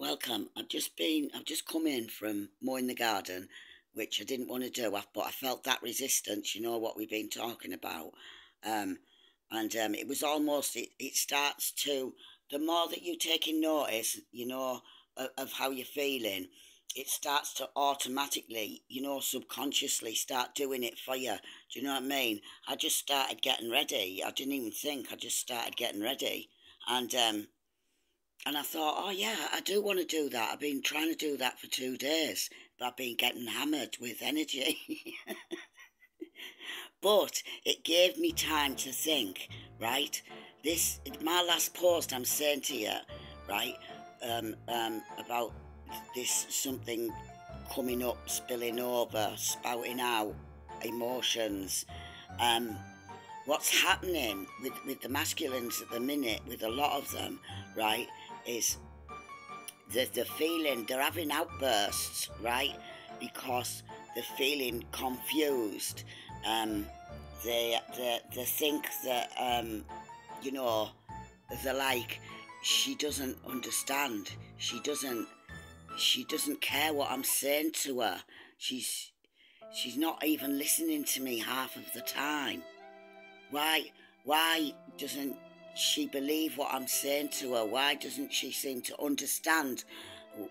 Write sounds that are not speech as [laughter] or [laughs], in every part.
welcome. I've just been, I've just come in from mowing the garden, which I didn't want to do, but I felt that resistance, you know, what we've been talking about. Um, and um, it was almost, it, it starts to, the more that you're taking notice, you know, of, of how you're feeling, it starts to automatically, you know, subconsciously start doing it for you. Do you know what I mean? I just started getting ready. I didn't even think. I just started getting ready, and um, and I thought, oh yeah, I do want to do that. I've been trying to do that for two days, but I've been getting hammered with energy. [laughs] but it gave me time to think, right? This, my last post I'm saying to you, right, um, um, about this something coming up, spilling over, spouting out, emotions. Um, what's happening with, with the masculines at the minute, with a lot of them, right, is the, the feeling they're having outbursts, right? Because they're feeling confused. Um, they, they, they think that, um, you know, they're like, she doesn't understand. She doesn't, she doesn't care what I'm saying to her. She's, she's not even listening to me half of the time. Why, why doesn't she believe what I'm saying to her? Why doesn't she seem to understand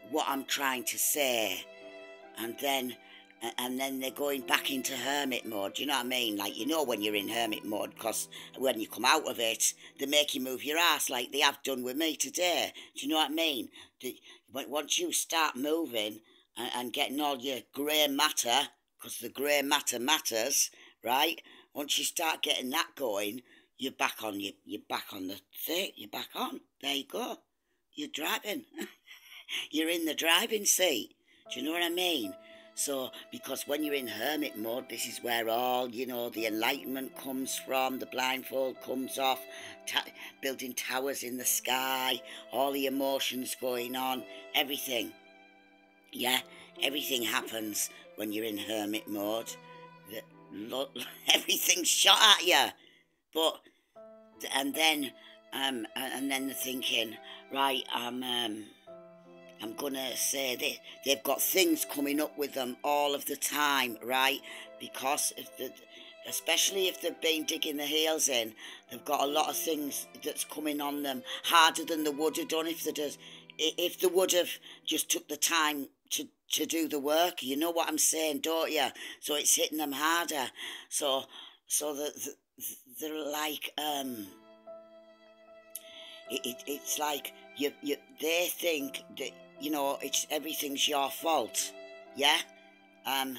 what I'm trying to say? And then and then they're going back into hermit mode. Do you know what I mean? Like, you know when you're in hermit mode, because when you come out of it, they make you move your ass like they have done with me today. Do you know what I mean? Once you start moving and, and getting all your grey matter, because the grey matter matters, right? Once you start getting that going, you're back on you you're back on the thing. You're back on. There you go. You're driving. [laughs] You're in the driving seat. Do you know what i mean? So because when you're in hermit mode this is where all you know the enlightenment comes from. The blindfold comes off. Ta- building towers in the sky. All the emotions going on. Everything. Yeah? Everything happens when you're in hermit mode. [laughs] Everything's shot at you but and then um and then the thinking, right, I'm um I'm gonna say they they've got things coming up with them all of the time, right? Because if the especially if they've been digging their heels in, they've got a lot of things that's coming on them harder than they would have done if they did if they would have just took the time to to do the work. You know what I'm saying, don't you? So it's hitting them harder. So so the, the they're like um it, it, it's like you you they think that you know it's everything's your fault yeah? Um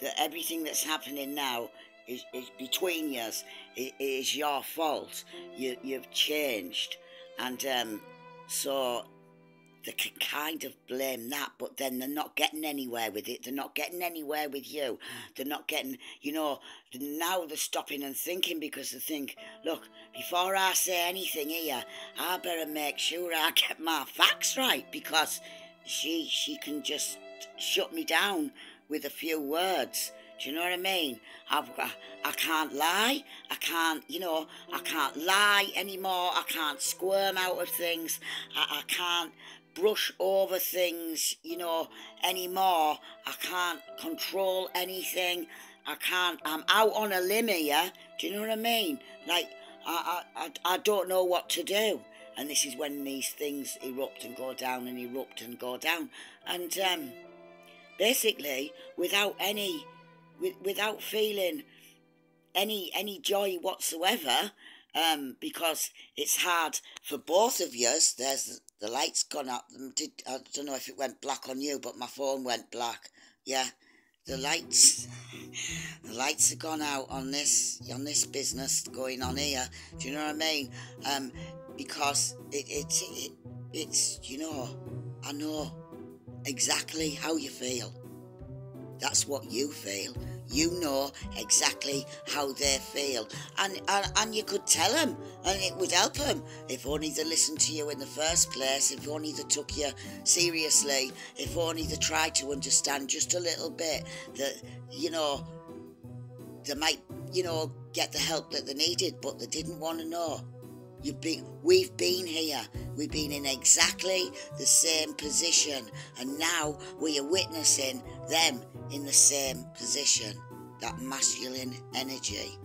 that everything that's happening now is, is between us it, it is your fault. You you've changed. And um so they can kind of blame that, but then they're not getting anywhere with it. They're not getting anywhere with you. They're not getting, you know, now they're stopping and thinking because they think, look, before I say anything here, I better make sure I get my facts right because she she can just shut me down with a few words. Do you know what I mean? I've, I, I can't lie. I can't, you know, I can't lie anymore. I can't squirm out of things. I, I can't brush over things, you know, anymore. I can't control anything. I can't, I'm out on a limb here. Do you know what I mean? Like, I, I, I, I don't know what to do. And this is when these things erupt and go down and erupt and go down. And um, basically, without any, with, without feeling any any joy whatsoever, um, because it's hard for both of us. There's the light's gone up. Did, I don't know if it went black on you, but my phone went black. Yeah, the lights, [laughs] the lights have gone out on this on this business going on here. Do you know what I mean? Um, because it, it, it it's you know, I know exactly how you feel. That's what you feel you know exactly how they feel. And, and, and you could tell them, and it would help them if only they listened to you in the first place, if only they took you seriously, if only they tried to understand just a little bit that, you know, they might, you know, get the help that they needed, but they didn't want to know. You've been, we've been here. We've been in exactly the same position, and now we are witnessing them in the same position. That masculine energy.